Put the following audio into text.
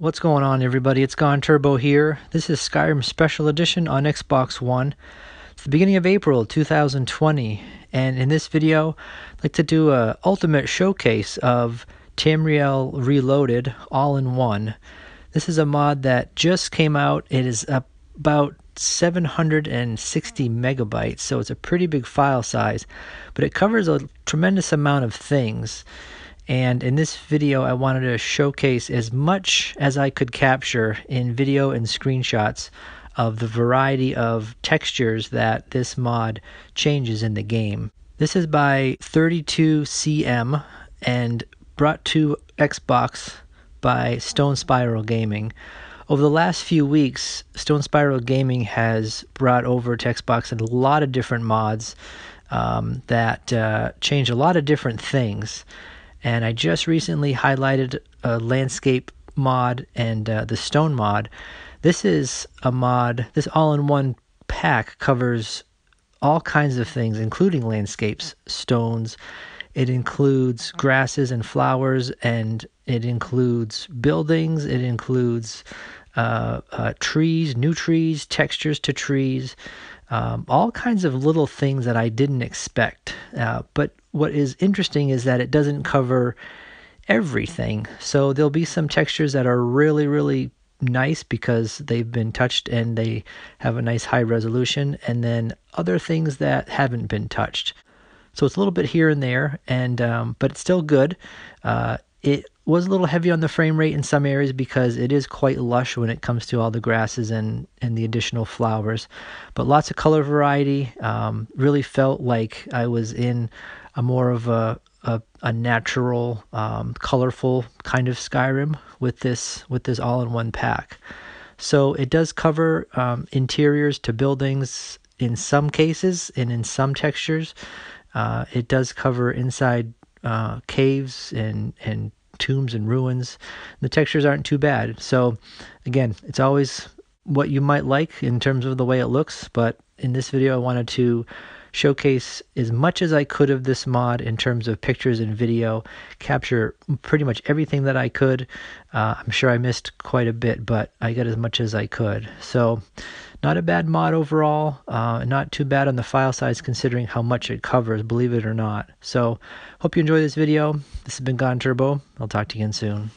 What's going on, everybody? It's Gone Turbo here. This is Skyrim Special Edition on Xbox One. It's the beginning of April 2020, and in this video, I'd like to do a ultimate showcase of Tamriel Reloaded all in one. This is a mod that just came out. It is about 760 megabytes, so it's a pretty big file size, but it covers a tremendous amount of things. And in this video, I wanted to showcase as much as I could capture in video and screenshots of the variety of textures that this mod changes in the game. This is by 32CM and brought to Xbox by Stone Spiral Gaming. Over the last few weeks, Stone Spiral Gaming has brought over to Xbox a lot of different mods um, that uh, change a lot of different things and I just recently highlighted a landscape mod and uh, the stone mod. This is a mod, this all in one pack covers all kinds of things, including landscapes, stones. It includes grasses and flowers, and it includes buildings, it includes uh, uh, trees, new trees, textures to trees, um, all kinds of little things that I didn't expect. Uh, but what is interesting is that it doesn't cover everything. So there'll be some textures that are really, really nice because they've been touched and they have a nice high resolution, and then other things that haven't been touched. So it's a little bit here and there, and um, but it's still good. Uh, it was a little heavy on the frame rate in some areas because it is quite lush when it comes to all the grasses and, and the additional flowers. But lots of color variety. Um, really felt like I was in a more of a, a, a natural, um, colorful kind of Skyrim with this with this all-in-one pack. So it does cover um, interiors to buildings in some cases and in some textures. Uh, it does cover inside uh, caves and and tombs and ruins. The textures aren't too bad. So, again, it's always what you might like in terms of the way it looks, but in this video, I wanted to showcase as much as I could of this mod in terms of pictures and video, capture pretty much everything that I could. Uh, I'm sure I missed quite a bit, but I got as much as I could. So, not a bad mod overall, uh, not too bad on the file size considering how much it covers, believe it or not. So, hope you enjoy this video. This has been Gone Turbo. I'll talk to you again soon.